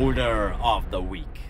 Boulder of the Week.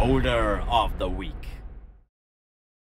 Boulder of the Week.